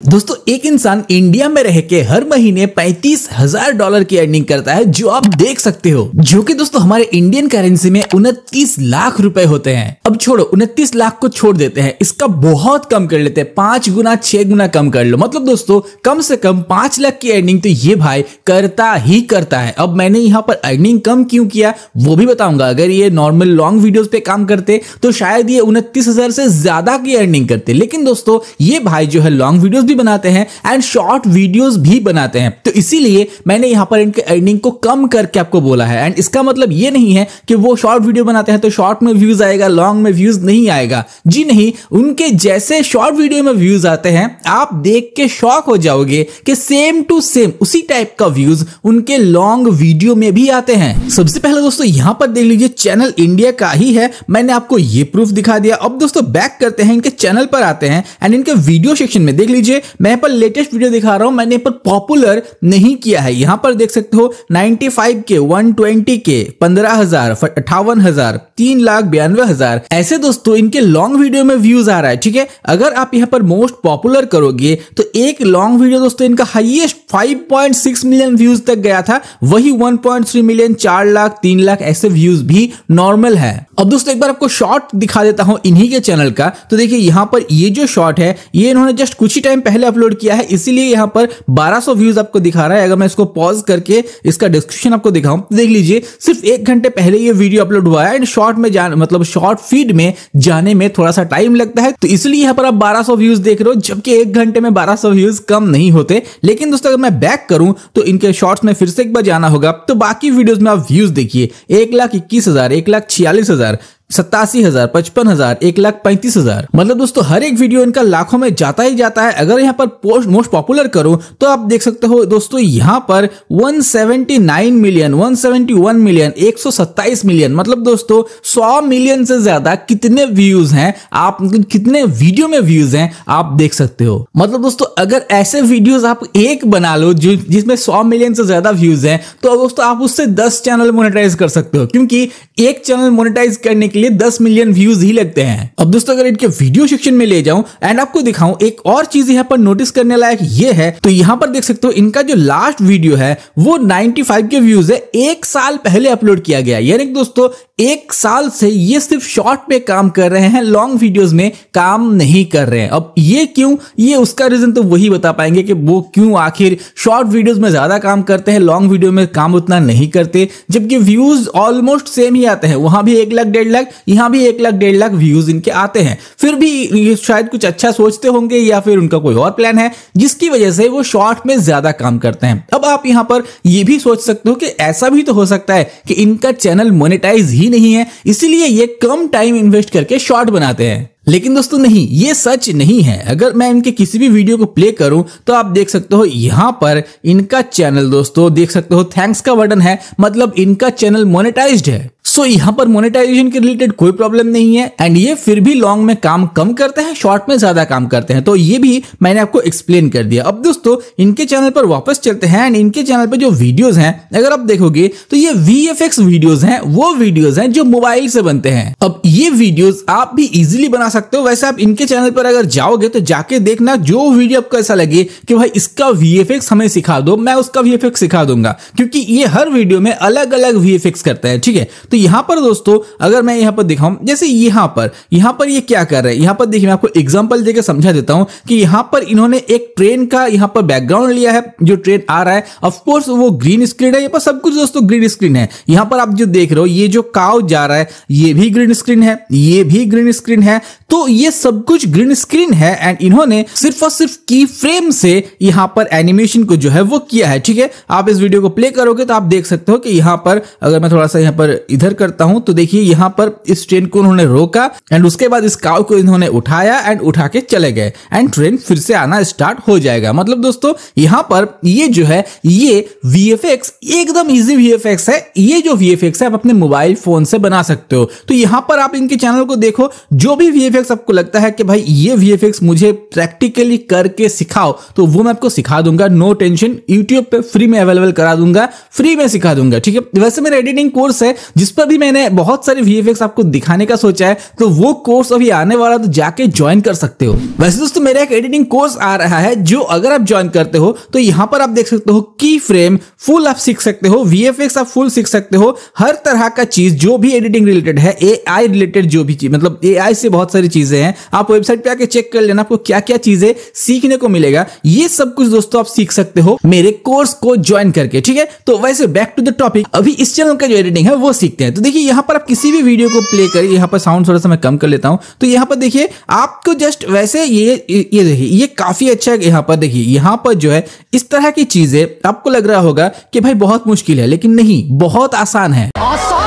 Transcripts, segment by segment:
दोस्तों, एक इंसान इंडिया में रह के हर महीने पैंतीस हज़ार डॉलर की अर्निंग करता है, जो आप देख सकते हो। जो कि दोस्तों, हमारे इंडियन करेंसी में उनतीस लाख रुपए होते हैं। अब छोड़ो, उनतीस लाख को छोड़ देते हैं। इसका बहुत कम कर लेते हैं। पाँच गुना, छह गुना कम कर लो। मतलब दोस्तों, कम से कम पाँच लाख की अर्निंग तो ये भाई करता ही करता है। अब मैंने यहाँ पर अर्निंग कम क्यों किया, वो भी बताऊँगा। अगर ये नॉर्मल लॉन्ग वीडियो पे काम करते तो शायद ये उनतीस से ज़्यादा की अर्निंग करते। लेकिन दोस्तों, ये भाई जो है लॉन्ग वीडियोस भी बनाते हैं एंड शॉर्ट वीडियोस भी बनाते हैं। तो इसीलिए मैंने यहाँ पर इनके अर्निंग को कम करके आपको बोला है। एंड इसका मतलब ये नहीं है कि वो शॉर्ट वीडियो बनाते हैं तो शॉर्ट में व्यूज़ आएगा लॉन्ग में व्यूज़ नहीं आएगा। जी नहीं, उनके जैसे शॉर्ट वीडियो में व्यूज़ आते हैं, आप देख के शॉक हो जाओगे कि सेम टू सेम उसी टाइप का व्यूज़ उनके लॉन्ग वीडियो में भी आते हैं। सबसे पहले दोस्तों, यहाँ पर देख लीजिए चैनल इंडिया का ही है। मैंने आपको ये प्रूफ दिखा दिया। अब दोस्तों बैक करते हैं, इनके चैनल पर आते हैं। एंड इनके वीडियो सेक्शन में देख लीजिए मैं पर लेटेस्ट वीडियो दिखा रहा हूँ। मैंने पर पॉपुलर नहीं किया है। यहाँ पर देख सकते हो 95 के 120 के पंद्रह हज़ार अट्ठावन हज़ार, तीन लाख बयानवे हज़ार। ऐसे दोस्तों, इनके लॉन्ग वीडियो में व्यूज़ आ रहा है, ठीक है? अगर आप यहाँ पर मोस्ट पॉपुलर करोगे तो एक लॉन्ग वीडियो दोस्तों, इनका हाईएस्ट 5.6 मिलियन व्यूज़ तक गया था। वही 1.3 मिलियन चार लाख, तीन लाख ऐसे व्यूज़ भी नॉर्मल है। अब दोस्तों, एक बार आपको शॉर्ट दिखा देता हूँ इन्हीं के चैनल का। तो देखिए, यहाँ पर ये जो शॉर्ट है, ये इन्होंने जस्ट कुछ ही टाइम पहले अपलोड किया है, इसीलिए यहाँ पर 1200 व्यूज़ आपको दिखा रहा है। अगर मैं इसको पॉज करके इसका डिस्क्रिप्शन आपको दिखाऊँ तो देख लीजिए, सिर्फ़ एक घंटे पहले ये वीडियो अपलोड हुआ है। एंड शॉर्ट में जाने मतलब शॉर्ट फ़ीड में जाने में थोड़ा सा टाइम लगता है। तो इसलिए यहाँ पर आप 1200 व्यूज़ देख रहे हो, जबकि एक घंटे में 1200 व्यूज़ कम नहीं होते। लेकिन दोस्तों, अगर मैं बैक करूँ तो इनके शॉर्ट्स में फिर से एक बार जाना होगा। तो बाकी वीडियोस में आप व्यूज़ देखिए, एक लाख इक्कीस हज़ार सत्तासी हज़ार, पचपन हज़ार, एक लाख पैंतीस हज़ार। मतलब दोस्तों, हर एक वीडियो इनका लाखों में जाता ही जाता है। अगर यहाँ पर पोस्ट, मोस्ट पॉपुलर करूँ तो आप देख सकते हो, दोस्तों, यहाँ पर 179 मिलियन 171 मिलियन 127 मिलियन मतलब दोस्तों 100 मिलियन से ज़्यादा कितने व्यूज़ हैं, आप, कितने वीडियो में व्यूज़ हैं, आप देख सकते हो। मतलब दोस्तों, अगर ऐसे वीडियोस आप एक बना लो जिसमें सौ मिलियन से ज़्यादा व्यूज़ है तो दोस्तों, आप उससे दस चैनल मोनिटाइज कर सकते हो। क्योंकि एक चैनल मोनिटाइज करने के लिए 10 मिलियन व्यूज़ ही लगते हैं। अब दोस्तों, अगर इनके वीडियो सेक्शन में ले जाऊँ एंड आपको दिखाऊँ, एक और चीज़ यहाँ पर नोटिस करने लायक ये है तो यहाँ पर देख सकते हो इनका जो लास्ट वीडियो है, वो 95 के व्यूज़ है, एक साल पहले अपलोड किया गया। यानी दोस्तों एक साल से ये सिर्फ़ शॉर्ट पे काम कर रहे हैं लॉन्ग वीडियोस में काम नहीं कर रहे हैं। अब ये क्यों? ये उसका रीजन तो वही बता पाएँगे कि वो क्यों आखिर शॉर्ट वीडियोस में ज़्यादा काम करते हैं लॉन्ग वीडियो में काम उतना नहीं करते, जबकि व्यूज़ ऑलमोस्ट सेम ही आते हैं। वहाँ भी एक लाख, डेढ़ लाख, यहाँ भी एक लाख, डेढ़ लाख व्यूज़ इनके आते हैं। फिर भी शायद कुछ अच्छा सोचते होंगे या फिर उनका कोई और प्लान है, जिसकी वजह से वो शॉर्ट में ज़्यादा काम करते हैं। अब आप यहाँ पर ये भी सोच सकते हो कि ऐसा भी तो हो सकता है कि इनका चैनल मोनिटाइज ही नहीं है, इसीलिए ये कम टाइम इन्वेस्ट करके शॉर्ट बनाते हैं। लेकिन दोस्तों नहीं, ये सच नहीं है। अगर मैं इनके किसी भी वीडियो को प्ले करूँ तो आप देख सकते हो यहाँ पर इनका चैनल दोस्तों, देख सकते हो थैंक्स का बटन है मतलब इनका चैनल मोनेटाइज्ड है। सो यहाँ पर मोनेटाइजेशन के रिलेटेड कोई प्रॉब्लम नहीं है। एंड ये फिर भी लॉन्ग में काम कम करते हैं शॉर्ट में ज़्यादा काम करते हैं। तो ये भी मैंने आपको एक्सप्लेन कर दिया। अब दोस्तों, इनके चैनल पर वापस चलते हैं। एंड इनके चैनल पर जो वीडियोस हैं, अगर आप देखोगे तो ये वी वीडियोस हैं। वो वीडियोस हैं जो मोबाइल से बनते हैं। अब ये वीडियोस आप भी इजिली बना सकते हो। वैसे आप इनके चैनल पर अगर जाओगे तो जाके देखना, जो वीडियो आपको ऐसा लगे कि भाई इसका वी हमें सिखा दो, मैं उसका वी सिखा दूँगा। क्योंकि ये हर वीडियो में अलग अलग वी करता है, ठीक है? तो यहाँ पर दोस्तों, अगर मैं यहाँ पर दिखाऊँ, जैसे यहाँ पर यहाँ पर ये क्या कर रहे हैं? यहाँ पर देखिए, मैं आपको एग्जांपल देकर समझा देता हूँ कि यहाँ पर इन्होंने एक ट्रेन का यहाँ पर बैकग्राउंड लिया है, जो ट्रेन आ रहा है। ऑफकोर्स वो ग्रीन स्क्रीन है, ये पर सब कुछ दोस्तों ग्रीन स्क्रीन है। यहाँ पर आप जो देख रहे हो, ये जो काव जा रहा है, ये भी ग्रीन स्क्रीन है, ये भी ग्रीन स्क्रीन है। तो ये सब कुछ ग्रीन स्क्रीन है एंड इन्होंने सिर्फ़ और सिर्फ़ की फ्रेम से यहाँ पर एनिमेशन को जो है, वो किया है, ठीक है? आप इस वीडियो को प्ले करोगे तो आप देख सकते हो कि यहाँ पर, अगर मैं थोड़ा सा यहाँ पर इधर करता हूँ तो देखिए यहाँ पर इस ट्रेन को उन्होंने रोका एंड उसके बाद इस काव को इन्होंने उठाया एंड उठा के चले गए। एंड ट्रेन फिर से आना स्टार्ट हो जाएगा। मतलब दोस्तों, यहाँ पर ये जो है, ये वीएफएक्स एकदम इजी वीएफएक्स है। ये जो वीएफएक्स है, आप अपने मोबाइल फ़ोन से बना सकते हो। तो यहाँ पर आप इनके चैनल को देखो, जो भी वी आपको लगता है कि भाई, ये वी मुझे प्रैक्टिकली करके सिखाओ तो वो मैं आपको सिखा दूँगा। नो टेंशन यूट्यूब पे फ्री में अवेलेबल करा दूँगा फ्री में सिखा दूँगा, ठीक है? वैसे मेरा एडिटिंग कोर्स है, जिस पर भी मैंने बहुत सारे वीएफएक्स आपको दिखाने का सोचा है तो वो कोर्स अभी आने वाला तो जाके ज्वाइन कर सकते हो। वैसे दोस्तों, मेरा एक एडिटिंग कोर्स आ रहा है, जो अगर आप ज्वाइन करते हो तो यहाँ पर आप देख सकते हो की फ्रेम फुल आप सीख सकते हो वीएफएक्स आप फुल सीख सकते हो, हर तरह का चीज़, जो भी एडिटिंग रिलेटेड है एआई रिलेटेड जो भी चीज़ मतलब एआई से बहुत सारी चीज़ें हैं, आप वेबसाइट पे आके चेक कर लेना, आपको क्या क्या चीज़ें सीखने को मिलेगा, ये सब कुछ दोस्तों आप सीख सकते हो मेरे कोर्स को ज्वाइन करके, ठीक है? तो वैसे बैक टू द टॉपिक अभी इस चैनल का जो एडिटिंग है, वो सीखते हैं। तो देखिए, यहाँ पर आप किसी भी वीडियो को प्ले करिए, यहाँ पर साउंड थोड़ा सा मैं कम कर लेता हूँ। तो यहाँ पर देखिए, आपको जस्ट वैसे ये ये देखिए, ये काफ़ी अच्छा है यहाँ पर देखिए, यहाँ पर जो है, इस तरह की चीज़ें आपको लग रहा होगा कि भाई बहुत मुश्किल है, लेकिन नहीं, बहुत आसान है। आसान है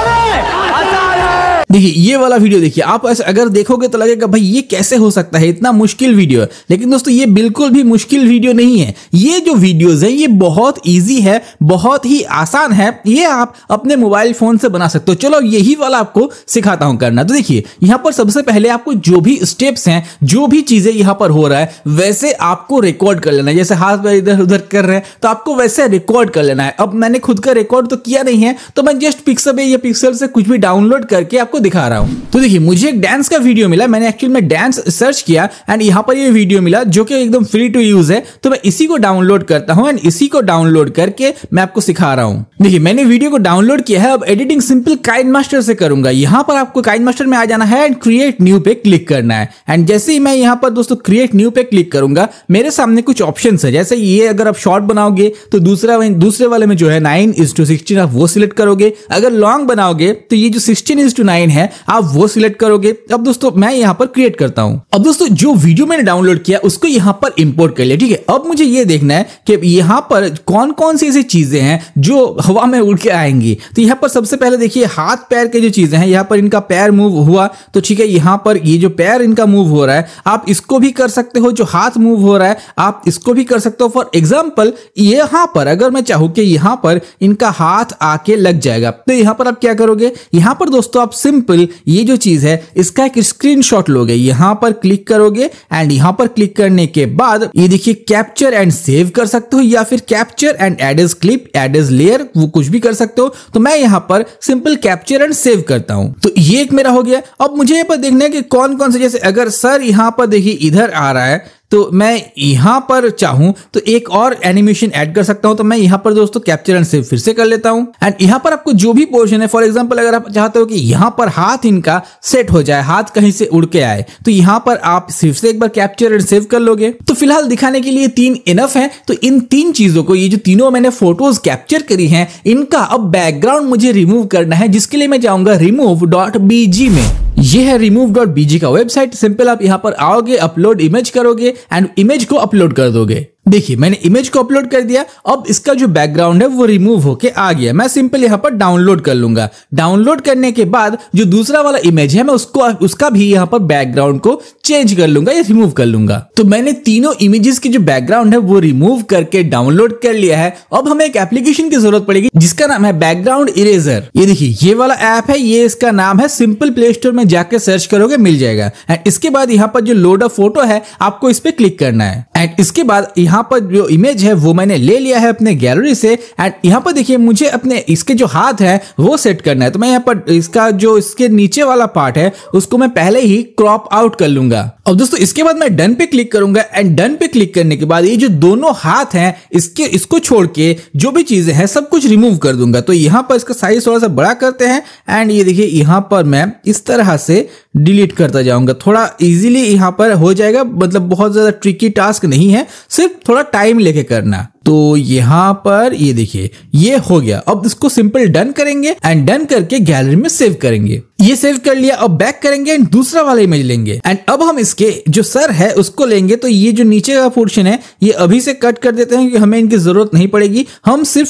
देखिए, ये वाला वीडियो देखिए, आप ऐसे अगर देखोगे तो लगेगा, भाई, ये कैसे हो सकता है? इतना मुश्किल वीडियो है। लेकिन दोस्तों, ये बिल्कुल भी मुश्किल वीडियो नहीं है। ये जो वीडियोस है, ये बहुत इजी है, बहुत ही आसान है। ये आप अपने मोबाइल फ़ोन से बना सकते हो। चलो, यही वाला आपको सिखाता हूँ करना। तो देखिए, यहाँ पर सबसे पहले आपको जो भी स्टेप्स हैं, जो भी चीज़ें यहाँ पर हो रहा है, वैसे आपको रिकॉर्ड कर लेना है। जैसे हाथ में इधर उधर कर रहे हैं तो आपको वैसे रिकॉर्ड कर लेना है। अब मैंने खुद का रिकॉर्ड तो किया नहीं है तो मैं जस्ट पिक्सल या पिक्सल से कुछ भी डाउनलोड करके आपको दिखा रहा हूँ। तो देखिए, मुझे एक डांस का वीडियो मिला। मैंने एक्चुअली में डांस सर्च किया एंड यहाँ पर ये वीडियो मिला जो कि एकदम फ्री टू यूज़ है। तो मैं इसी को डाउनलोड करता हूँ एंड इसी को डाउनलोड करके मैं आपको सिखा रहा हूँ। देखिए, मैंने वीडियो को डाउनलोड किया है। अब एडिटिंग सिंपल काइन मास्टर से करूँगा। यहाँ पर आपको काइन मास्टर में आ जाना है एंड क्रिएट न्यू पे क्लिक करना है। एंड जैसे ही मैं यहाँ पर दोस्तों क्रिएट न्यू पे क्लिक करूँगा, मेरे सामने कुछ ऑप्शन है। जैसे ये अगर आप शॉर्ट बनाओगे तो दूसरा दूसरे वाले में जो है नाइन इज़ टू सिक्सटीन आप वो सिलेक्ट करोगे। अगर लॉन्ग बनाओगे तो ये जो सिक्सटीन इज़ टू नाइन है आप वो सिलेक्ट करोगे अब दोस्तों मैं यहाँ पर क्रिएट करता हूँ अब दोस्तों जो वीडियो मैंने डाउनलोड किया उसको यहाँ पर इंपोर्ट कर लिया ठीक है अब मुझे ये देखना है कि यहाँ पर कौन कौन सी ऐसी चीज़ें हैं जो हवा में उड़ के आएँगी तो यहाँ पर सबसे पहले देखिए हाथ पैर के जो चीज़ें हैं यहाँ पर इनका पैर मूव हुआ तो ठीक है यहाँ पर ये जो पैर इनका मूव हो रहा है आप इसको भी कर सकते हो जो हाथ मूव हो रहा है आप इसको भी कर सकते हो फॉर एग्ज़ाम्पल यहाँ पर अगर मैं चाहूँ कि यहाँ पर इनका हाथ आके लग जाएगा तो यहाँ पर आप क्या करोगे यहाँ पर दोस्तों आप सिंपल ये जो चीज़ है, इसका एक स्क्रीनशॉट लोगे, यहाँ पर क्लिक करोगे एंड यहाँ पर क्लिक करने के बाद ये देखिए कैप्चर एंड सेव कर सकते हो या फिर capture and add as clip add as layer वो कुछ भी कर सकते हो। तो मैं यहाँ पर सिंपल कैप्चर एंड सेव करता हूँ। तो ये एक मेरा हो गया। अब मुझे यहाँ पर देखना है कि कौन कौन से, जैसे अगर सर यहाँ पर देखिए इधर आ रहा है तो मैं यहाँ पर चाहूँ तो एक और एनिमेशन ऐड कर सकता हूँ तो मैं यहाँ पर दोस्तों कैप्चर एंड सेव फिर से कर लेता हूँ। एंड यहाँ पर आपको जो भी पोर्शन है फॉर एग्जांपल अगर आप चाहते हो कि यहाँ पर हाथ इनका सेट हो जाए, हाथ कहीं से उड़ के आए तो यहाँ पर आप सिर्फ़ से एक बार कैप्चर एंड सेव कर लोगे। तो फ़िलहाल दिखाने के लिए तीन इनफ है तो इन तीन चीज़ों को, ये जो तीनों मैंने फ़ोटोज़ कैप्चर करी है, इनका अब बैकग्राउंड मुझे रिमूव करना है, जिसके लिए मैं जाऊँगा रिमूव डॉट बीजी में। ये है रिमूव डॉट बीजी का वेबसाइट सिंपल आप यहाँ पर आओगे अपलोड इमेज करोगे एंड इमेज को अपलोड कर दोगे। देखिए, मैंने इमेज को अपलोड कर दिया, अब इसका जो बैकग्राउंड है, वो रिमूव होके आ गया मैं सिंपल यहाँ पर डाउनलोड कर लूँगा। डाउनलोड करने के बाद जो दूसरा वाला इमेज है, मैं उसको, उसका भी यहाँ पर बैकग्राउंड को चेंज कर लूँगा, या रिमूव कर लूँगा। तो मैंने तीनों इमेजेस की जो बैकग्राउंड है, वो रिमूव करके डाउनलोड कर लिया है। अब हमें एक एप्लीकेशन की ज़रूरत पड़ेगी, जिसका नाम है बैकग्राउंड इरेजर ये देखिए, ये वाला ऐप है, ये इसका नाम है सिंपल प्ले स्टोर में जाकर सर्च करोगे, मिल जाएगा। एंड इसके बाद यहाँ पर जो लोड ऑफ़ फ़ोटो है, आपको इस पर क्लिक करना है। एंड इसके बाद यहाँ पर जो इमेज है, वो मैंने ले लिया है अपने गैलरी से। एंड यहाँ पर देखिए, मुझे अपने इसके जो हाथ है, वो सेट करना है। तो मैं यहाँ पर इसका जो इसके नीचे वाला पार्ट है, उसको मैं पहले ही क्रॉप आउट कर लूँगा। अब दोस्तों, इसके बाद मैं डन पे क्लिक करूँगा। एंड डन पे क्लिक करने के बाद ये जो दोनों हाथ हैं, इसके, इसको छोड़ के जो भी चीज़ें हैं, सब कुछ रिमूव कर दूँगा। तो यहाँ पर इसका साइज़ थोड़ा सा बड़ा करते हैं। एंड ये देखिए, यहाँ पर मैं इस तरह से डिलीट करता जाऊँगा। थोड़ा इजीली यहाँ पर हो जाएगा मतलब बहुत ज़्यादा ट्रिकी टास्क नहीं है, सिर्फ़ थोड़ा टाइम लेके करना। तो यहाँ पर ये देखिए, ये हो गया। अब इसको सिंपल डन करेंगे एंड डन करके गैलरी में सेव करेंगे। ये सेव कर लिया, अब बैक करेंगे एंड दूसरा वाला इमेज लेंगे। एंड अब हम इसके जो सर है, उसको लेंगे तो ये जो नीचे का पोर्शन है, ये अभी से कट कर देते हैं, क्योंकि हमें इनकी ज़रूरत नहीं पड़ेगी। हम सिर्फ़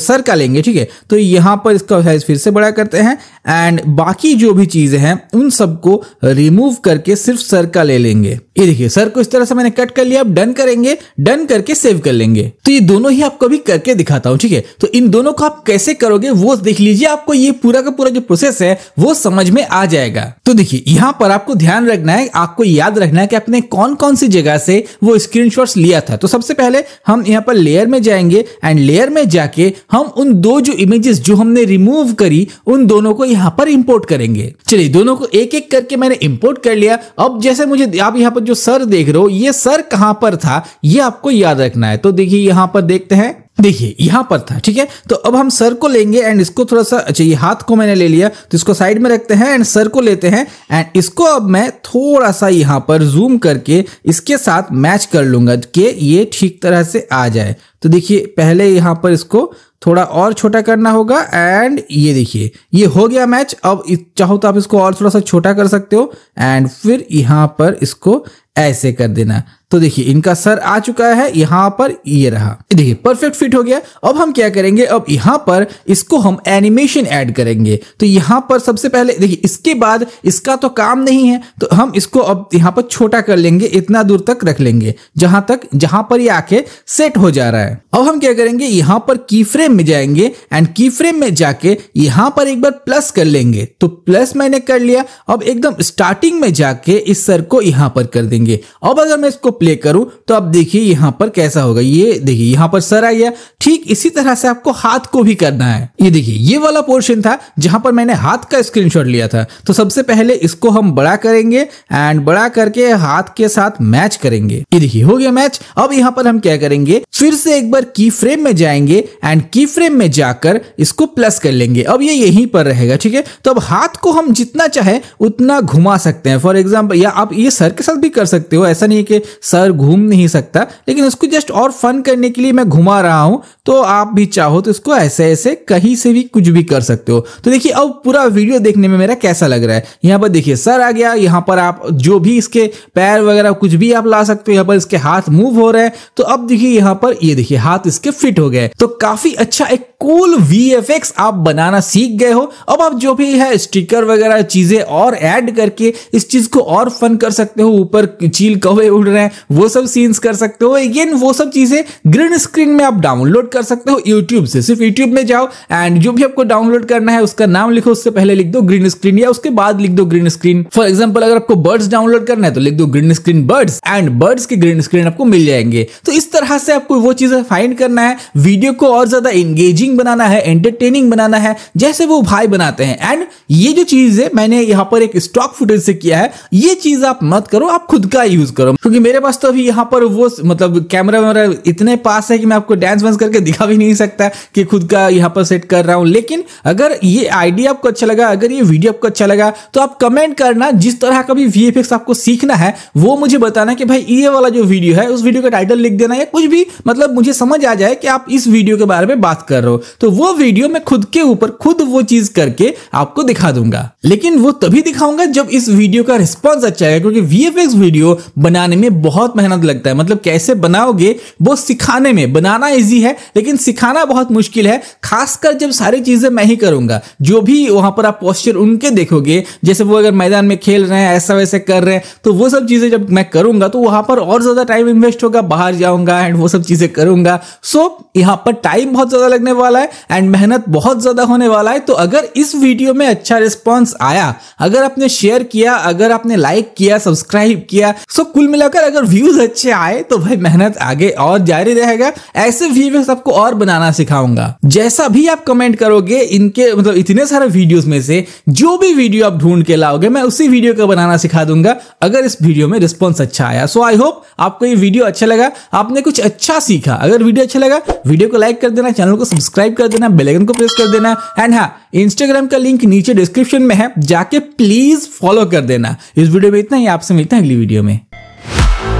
सर का लेंगे, ठीक है? तो यहाँ पर इसका साइज़ फिर से बड़ा करते हैं। एंड बाकी जो भी चीज़ें हैं, उन सबको रिमूव करके सिर्फ़ सर का ले लेंगे। ये देखिए सर को इस तरह से मैंने कट कर लिया, अब डन करेंगे डन करके सेव कर लेंगे। तो ये दोनों ही आपको भी करके दिखाता हूँ, ठीक है? तो इन दोनों को आप कैसे करोगे, वो देख लीजिए, आपको ये पूरा का पूरा जो प्रोसेस है, वो समझ में आ जाएगा। तो देखिए, यहाँ पर आपको ध्यान रखना है, आपको याद रखना है कि आपने कौन कौन सी जगह से वो स्क्रीनशॉट्स लिया था। तो सबसे पहले हम यहाँ पर लेयर में जाएँगे एंड लेयर में जाके हम उन दो जो इमेजेस जो हमने रिमूव करी, उन दोनों को यहाँ पर इंपोर्ट करेंगे। चलिए, दोनों को एक एक करके मैंने इंपोर्ट कर लिया। अब जैसे मुझे, आप यहाँ पर जो सर देख रहे हो, ये सर कहाँ पर था, ये आपको याद रखना है। तो देखिए, यहाँ पर देखते हैं। देखिए, यहाँ पर था, ठीक है? तो अब हम सर को लेंगे एंड इसको थोड़ा सा अच्छा ये हाथ को मैंने ले लिया तो इसको साइड में रखते हैं एंड सर को लेते हैं एंड इसको अब मैं थोड़ा सा यहाँ पर जूम करके इसके साथ मैच कर लूँगा कि ये ठीक तरह से आ जाए। तो देखिए, पहले यहाँ पर इसको थोड़ा और छोटा करना होगा एंड ये देखिए, ये हो गया मैच अब चाहो तो आप इसको और थोड़ा सा छोटा कर सकते हो एंड फिर यहाँ पर इसको ऐसे कर देना। तो देखिए, इनका सर आ चुका है, यहाँ पर ये रहा। देखिए परफेक्ट फिट हो गया। अब हम क्या करेंगे? अब यहाँ पर इसको हम एनिमेशन ऐड करेंगे। तो यहाँ पर सबसे पहले, देखिए, इसके बाद इसका तो काम नहीं है तो हम इसको अब यहाँ पर छोटा कर लेंगे, इतना दूर तक रख लेंगे, जहाँ तक, जहाँ पर ये आके सेट हो जा रहा है। अब हम क्या करेंगे? यहाँ पर की फ्रेम में जाएँगे एंड की फ्रेम में जाके यहाँ पर एक बार प्लस कर लेंगे। तो प्लस मैंने कर लिया, अब एकदम स्टार्टिंग में जाके इस सर को यहाँ पर कर देंगे। अब अगर मैं इसको प्ले करूँ तो अब देखिए यहाँ पर कैसा होगा। ये देखिए, यहाँ पर सर आ गया ठीक इसी तरह से आपको हाथ को भी करना है। ये देखिए, ये वाला पोर्शन था जहाँ पर मैंने हाथ का स्क्रीनशॉट लिया था। तो सबसे पहले इसको हम बड़ा करेंगे एंड बड़ा करके हाथ के साथ मैच करेंगे। ये देखिए, हो गया मैच अब यहाँ पर हम क्या करेंगे? फिर से एक बार की फ्रेम में जाएँगे एंड की फ्रेम में जाकर इसको प्लस कर लेंगे। अब ये यहीं पर रहेगा, ठीक है? तो अब हाथ को हम जितना चाहे उतना घुमा सकते हैं। फॉर एग्ज़ाम्पल या आप ये सर के साथ भी कर सकते हो। ऐसा नहीं कि सर घूम नहीं सकता, लेकिन उसको जस्ट और फन करने के लिए मैं घुमा रहा हूँ तो आप भी चाहो तो इसको ऐसे ऐसे कहीं से भी कुछ भी कर सकते हो। तो देखिए, अब पूरा वीडियो देखने में मेरा कैसा लग रहा है? यहाँ पर देखिए, सर आ गया, यहाँ पर आप जो भी इसके पैर वगैरह कुछ भी आप ला सकते हो, यहाँ पर इसके हाथ मूव हो रहे हैं। तो अब देखिए, यहाँ पर ये देखिए, हाथ इसके फिट हो गए तो काफ़ी अच्छा एक कूल वीएफएक्स आप बनाना सीख गए हो। अब आप जो भी है स्टिकर वगैरह चीज़ें और ऐड करके इस चीज़ को और फन कर सकते हो। ऊपर चील कौवे उड़ रहे हैं वो सब सीन्स कर सकते हो। अगेन वो सब चीज़ें ग्रीन स्क्रीन में आप डाउनलोड कर सकते हो यूट्यूब से। सिर्फ़ यूट्यूब में जाओ एंड जो भी आपको डाउनलोड करना है, उसका नाम लिखो, उससे पहले लिख दो ग्रीन स्क्रीन या उसके बाद लिख दो ग्रीन स्क्रीन फॉर एग्ज़ाम्पल अगर आपको बर्ड्स डाउनलोड करना है तो लिख दो green screen birds and birds के ग्रीन स्क्रीन आपको मिल जाएँगे। तो इस तरह से आपको वो चीज़ें फाइंड करना है वीडियो को और ज़्यादा एंगेजिंग बनाना है एंटरटेनिंग बनाना है, जैसे वो भाई बनाते हैं। एंड ये जो चीज़ है, मैंने यहाँ पर एक स्टॉक फुटेज से किया है, ये चीज़ आप मत करो, आप खुद का यूज़ करो। क्योंकि मेरे पास तो अभी यहाँ पर वो मतलब कैमरा वैमरा इतने पास है कि मैं आपको डांस वांस करके दिखा भी नहीं सकता कि खुद का यहाँ पर सेट कर रहा हूँ। लेकिन अगर ये आइडिया आपको अच्छा लगा, अगर ये वीडियो आपको अच्छा लगा तो आप कमेंट करना। जिस तरह का भी वी आपको सीखना है, वो मुझे बताना कि भाई, ये वाला जो वीडियो है, उस वीडियो का टाइटल लिख देना या कुछ भी मतलब मुझे समझ आ जाए कि आप इस वीडियो के बारे में बात कर रहे हो। तो वो वीडियो मैं खुद के ऊपर, खुद वो चीज़ करके आपको दिखा दूँगा। लेकिन वो तभी दिखाऊँगा जब इस वीडियो का रिस्पॉन्स अच्छा है क्योंकि वी वीडियो बनाने में बहुत मेहनत लगता है। मतलब कैसे बनाओगे, वो सिखाने में। बनाना इजी है, लेकिन सिखाना बहुत मुश्किल है। खासकर जब सारी चीज़ें मैं ही करूँगा। जो भी वहाँ पर आप पोस्टर उनके देखोगे, जैसे वो अगर मैदान में खेल रहे हैं, ऐसा वैसे कर रहे हैं तो वो सब चीज़ें जब मैं करूँगा तो वहाँ पर और ज़्यादा टाइम इन्वेस्ट होगा, बाहर जाऊँगा एंड वो सब चीज़ें करूँगा। सो यहाँ पर टाइम बहुत ज़्यादा लगने वाला है एंड मेहनत बहुत ज़्यादा होने वाला है। तो अगर इस वीडियो में अच्छा रिस्पॉन्स आया, अगर आपने शेयर किया, अगर आपने लाइक किया सब्सक्राइब किया सो कुल मिलाकर अगर व्यूज़ अच्छे आए तो भाई मेहनत आगे और जारी रहेगा। ऐसे वीडियो सबको और बनाना सिखाऊँगा। जैसा भी आप कमेंट करोगे, इनके मतलब इतने सारे वीडियोस में से, जो भी वीडियो आप ढूंढ के लाओगे, मैं उसी वीडियो को बनाना सिखा दूँगा, अगर इस वीडियो में रिस्पॉन्स अच्छा आया। सो आई होप आपको ये वीडियो अच्छा लगा। आपने कुछ अच्छा सीखा। अगर वीडियो अच्छा लगा वीडियो को लाइक कर देना चैनल को सब्सक्राइब कर देना बेलाइकन को प्रेस कर देना एंड हाँ इंस्टाग्राम का लिंक नीचे डिस्क्रिप्शन में है, जाके प्लीज़ फॉलो कर देना। इस वीडियो में इतना ही। आपसे मिलता है अगली वीडियो में।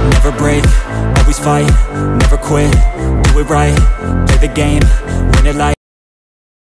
Never break, always fight, never quit, do it right, play the game, win it like